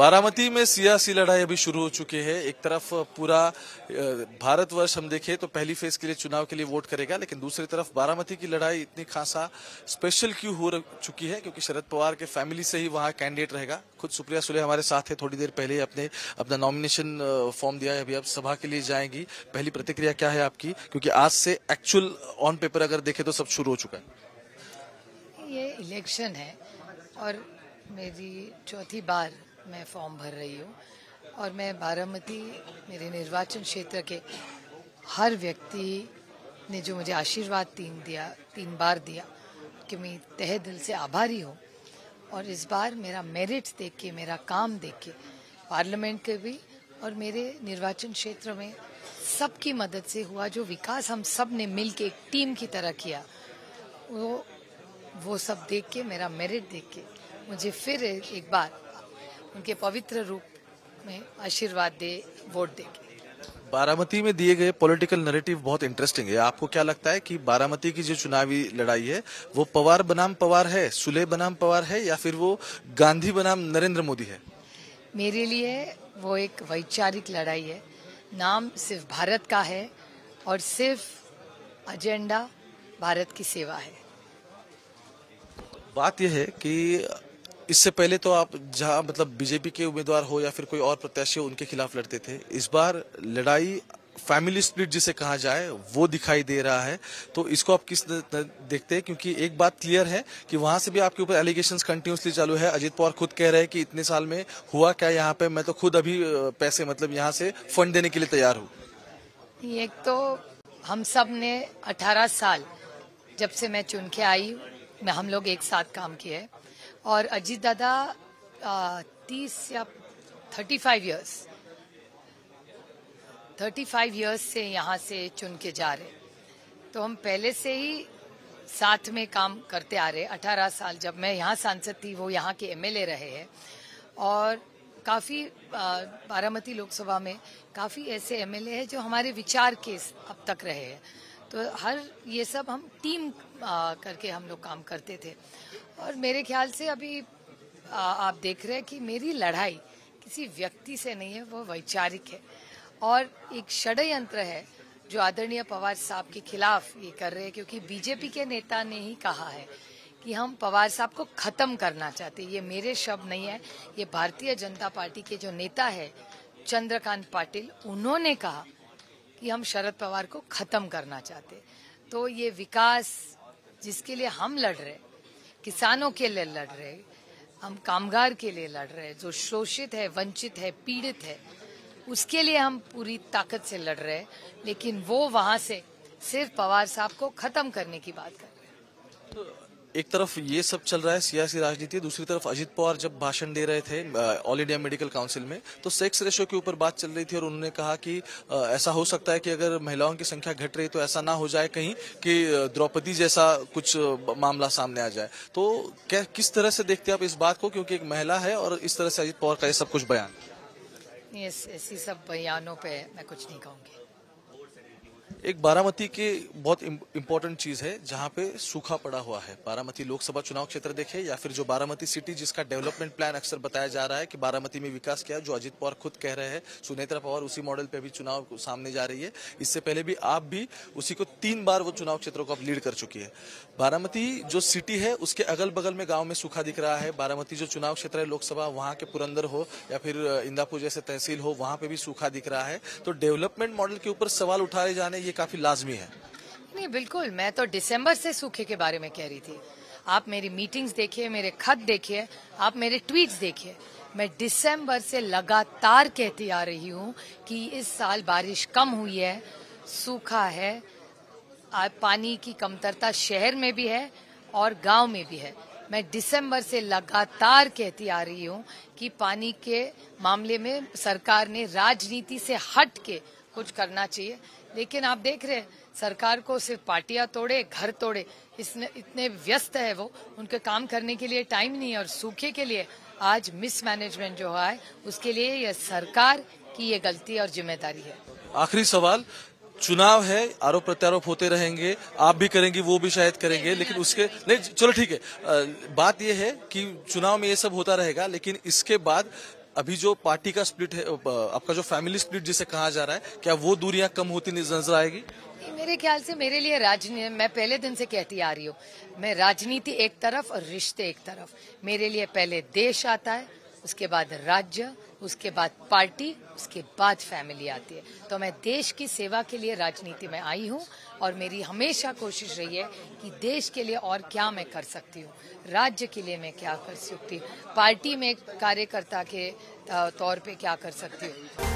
बारामती में सियासी लड़ाई अभी शुरू हो चुकी है। एक तरफ़ पूरा भारतवर्ष हम देखें तो पहली फ़ेज़ के लिए चुनाव के लिए वोट करेगा, लेकिन दूसरी तरफ़ बारामती की लड़ाई इतनी खासा स्पेशल क्यों हो चुकी है? क्योंकि शरद पवार के फैमिली से ही वहाँ कैंडिडेट रहेगा। खुद सुप्रिया सुले हमारे साथ है, थोड़ी देर पहले अपने, अपना नॉमिनेशन फॉर्म दिया है। अभी अब सभा के लिए जाएँगी। पहली प्रतिक्रिया क्या है आपकी? क्योंकि आज से एक्चुअल ऑन पेपर अगर देखे तो सब शुरू हो चुका है। ये इलेक्शन है और मेरी चौथी बार मैं फॉर्म भर रही हूँ और मैं बारामती मेरे निर्वाचन क्षेत्र के हर व्यक्ति ने जो मुझे आशीर्वाद तीन दिया, तीन बार दिया कि मैं तहे दिल से आभारी हूँ और इस बार मेरा मेरिट देख के, मेरा काम देख के, पार्लियामेंट के भी और मेरे निर्वाचन क्षेत्र में सबकी मदद से हुआ, जो विकास हम सबने मिल के एक टीम की तरह किया, वो वो सब देख के, मेरा मेरिट देख के मुझे फिर एक बार उनके पवित्र रूप में आशीर्वाद दे वोट देंगे। बारामती में दिए गए पॉलिटिकल नैरेटिव बहुत इंटरेस्टिंग है। आपको क्या लगता है कि बारामती की जो चुनावी लड़ाई है वो पवार बनाम पवार है सुले बनाम पवार है या फिर वो गांधी बनाम नरेंद्र मोदी है? मेरे लिए वो एक वैचारिक लड़ाई है। नाम सिर्फ़ भारत का है और सिर्फ़ एजेंडा भारत की सेवा है। बात यह है कि इससे पहले तो आप जहाँ मतलब बीजेपी के उम्मीदवार हो या फिर कोई और प्रत्याशी हो, उनके खिलाफ लड़ते थे। इस बार लड़ाई फैमिली स्प्लिट जिसे कहा जाए, वो दिखाई दे रहा है। तो इसको आप किस देखते हैं? क्योंकि एक बात क्लियर है कि वहाँ से भी आपके ऊपर एलिगेशन कंटिन्यूसली चालू है। अजीत पवार खुद कह रहे हैं कि इतने साल में हुआ क्या यहाँ पे? मैं तो खुद अभी पैसे मतलब यहाँ से फंड देने के लिए तैयार हूँ। एक तो हम सबने अठारह साल जब से मैं चुन के आई, मैं, हम लोग एक साथ काम किए। और अजीत दादा तीस या thirty five years thirty five years से यहाँ से चुन के जा रहे तो हम पहले से ही साथ में काम करते आ रहे अठारह साल जब मैं यहाँ सांसद थी वो यहाँ के एमएलए रहे हैं। और काफ़ी बारामती लोकसभा में काफ़ी ऐसे एमएलए हैं जो हमारे विचार के अब तक रहे हैं। तो हर ये सब हम टीम आ, करके हम लोग काम करते थे। और मेरे ख्याल से अभी आ, आप देख रहे हैं कि मेरी लड़ाई किसी व्यक्ति से नहीं है वो वैचारिक है। और एक षडयंत्र है जो आदरणीय पवार साहब के खिलाफ ये कर रहे हैं क्योंकि बीजेपी के नेता ने ही कहा है कि हम पवार साहब को खत्म करना चाहते ये मेरे शब्द नहीं है। ये भारतीय जनता पार्टी के जो नेता है चंद्रकांत पाटिल उन्होंने कहा कि हम शरद पवार को खत्म करना चाहते तो ये विकास जिसके लिए हम लड़ रहे किसानों के लिए लड़ रहे, हम कामगार के लिए लड़ रहे, जो शोषित है, वंचित है, पीड़ित है, उसके लिए हम पूरी ताकत से लड़ रहे, लेकिन वो वहाँ से सिर्फ़ पवार साहब को खत्म करने की बात कर एक तरफ़ ये सब चल रहा है सियासी राजनीति, दूसरी तरफ़ अजित पवार जब भाषण दे रहे थे ऑल इंडिया मेडिकल काउंसिल में तो सेक्स रेशो के ऊपर बात चल रही थी और उन्होंने कहा कि ऐसा हो सकता है कि अगर महिलाओं की संख्या घट रही तो ऐसा ना हो जाए कहीं कि द्रौपदी जैसा कुछ मामला सामने आ जाए। तो क्या, किस तरह से देखते हैं आप इस बात को? क्योंकि एक महिला है और इस तरह से अजित पवार का ये सब कुछ बयान। ऐसी सब बयानों पे मैं कुछ नहीं कहूँगी। एक बारामती के बहुत इम्पोर्टेंट चीज़ है, जहाँ पे सूखा पड़ा हुआ है। बारामती लोकसभा चुनाव क्षेत्र देखे, या फिर जो बारामती सिटी जिसका डेवलपमेंट प्लान अक्सर बताया जा रहा है कि बारामती में विकास किया, जो अजित पवार खुद कह रहे हैं, सुनेत्रा पवार उसी मॉडल पे भी चुनाव सामने जा रही है। इससे पहले भी आप भी उसी को तीन बार वो चुनाव क्षेत्रों को आप लीड कर चुकी है। बारामती जो सिटी है, उसके अगल बगल में गाँव में सूखा दिख रहा है। बारामती जो चुनाव क्षेत्र है, लोकसभा, वहाँ के पुरंदर हो, या फिर, इंदापुर जैसे तहसील हो, वहाँ पे भी सूखा दिख रहा है। तो डेवलपमेंट मॉडल के ऊपर सवाल उठाए जाने, ये काफ़ी लाजमी है। नहीं, बिल्कुल, मैं तो दिसंबर से सूखे के बारे में कह रही थी। आप मेरी मीटिंग्स देखिए, मेरे खत देखिए, आप मेरे ट्वीट्स देखिए। मैं दिसंबर से लगातार कहती आ रही हूँ कि इस साल बारिश कम हुई है, सूखा है पानी की कमतरता शहर में भी है और गाँव में भी है। मैं दिसंबर से लगातार कहती आ रही हूँ कि पानी के मामले में सरकार ने राजनीति से हट के कुछ करना चाहिए। लेकिन आप देख रहे हैं, सरकार को सिर्फ़ पार्टियाँ तोड़े, घर तोड़े, इसने, इतने व्यस्त है वो। उनके काम करने के लिए टाइम नहीं है और सूखे के लिए आज मिसमैनेजमेंट जो है, उसके लिए यह सरकार की ये गलती और ज़िम्मेदारी है। आखिरी सवाल, चुनाव है, आरोप प्रत्यारोप होते रहेंगे, आप भी करेंगे, वो भी शायद करेंगे, लेकिन उसके, नहीं, चलो ठीक है बात यह है कि चुनाव में ये सब होता रहेगा, लेकिन इसके बाद अभी जो पार्टी का स्प्लिट है आपका जो फैमिली स्प्लिट जिसे कहा जा रहा है, क्या वो दूरियाँ कम होती नज़र आएगी? मेरे ख्याल से मेरे लिए राजनीति, मैं पहले दिन से कहती आ रही हूँ, मैं राजनीति एक तरफ़ और रिश्ते एक तरफ़, मेरे लिए पहले देश आता है, उसके बाद राज्य उसके बाद पार्टी, उसके बाद फैमिली आती है। तो मैं देश की सेवा के लिए राजनीति में आई हूँ और मेरी हमेशा कोशिश रही है कि देश के लिए और क्या मैं कर सकती हूँ, राज्य के लिए मैं क्या कर सकती हूँ, पार्टी में कार्यकर्ता के तौर पे क्या कर सकती हूँ।